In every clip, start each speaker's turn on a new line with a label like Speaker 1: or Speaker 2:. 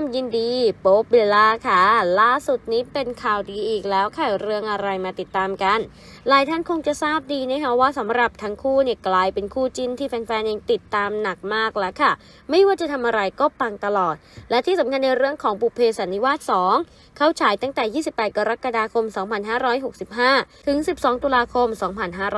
Speaker 1: มยินดีโป๊บเบลล่าค่ะ ล่าสุดนี้เป็นข่าวดีอีกแล้วค่ะเรื่องอะไรมาติดตามกัน หลายท่านคงจะทราบดีนะคะว่าสำหรับทั้งคู่เนี่ยกลายเป็นคู่จิ้นที่แฟนๆยังติดตามหนักมากแล้วค่ะ ไม่ว่าจะทำอะไรก็ปังตลอด และที่สำคัญในเรื่องของบุพเพสันนิวาส 2 เข้าฉายตั้งแต่ 28 กรกฎาคม 2565 ถึง 12 ตุลาคม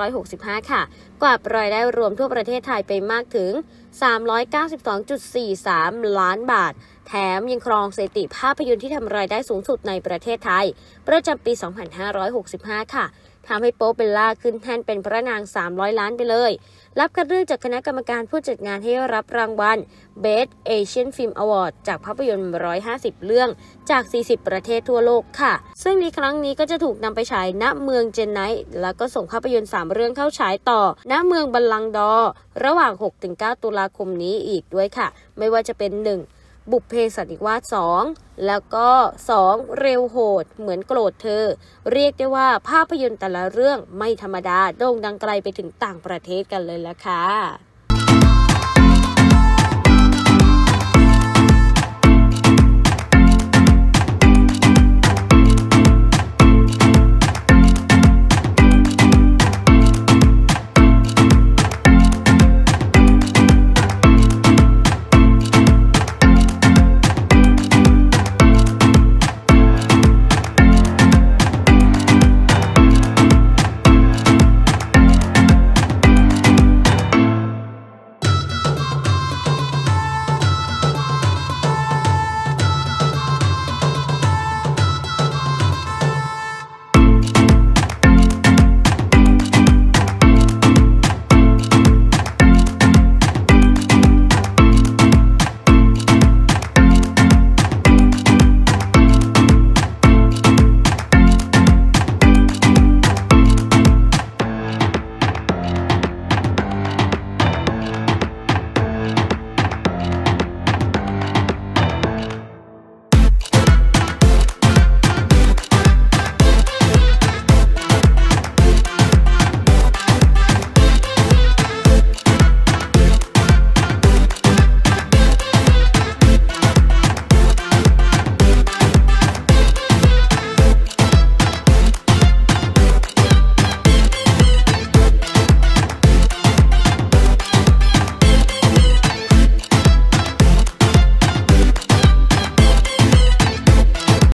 Speaker 1: 2565 ค่ะ กวาดรายได้รวมทั่วประเทศไทยไปมากถึง 392.43 ล้านบาท แถมยังครองสถิติภาพยนตร์ที่ทำรายได้สูงสุดในประเทศไทย ประจำปี 2565 ค่ะทำให้โป๊เบลล่าขึ้นแท่นเป็นพระนาง 300 ล้านไปเลย รับคัดเลือกจากคณะกรรมการผู้จัดงานให้รับรางวัล Best Asian Film Award จากภาพยนตร์ 150 เรื่องจาก 40 ประเทศทั่วโลกค่ะ ซึ่งในครั้งนี้ก็จะถูกนำไปฉายณเมืองเจนไนท์แล้วก็ส่งภาพยนตร์ 3 เรื่องเข้าฉายต่อณเมืองบัลลังก์ดอร์ระหว่าง 6-9 ตุลาคมนี้อีกด้วยค่ะ ไม่ว่าจะเป็น 1 บุพเพสันนิวาส2แล้วก็ 2 เร็วโหด เหมือนโกรธเธอ เรียกได้ว่าภาพยนตร์แต่ละเรื่องไม่ธรรมดา โด่งดังไกลไปถึงต่างประเทศกันเลยละค่ะ